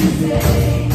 today.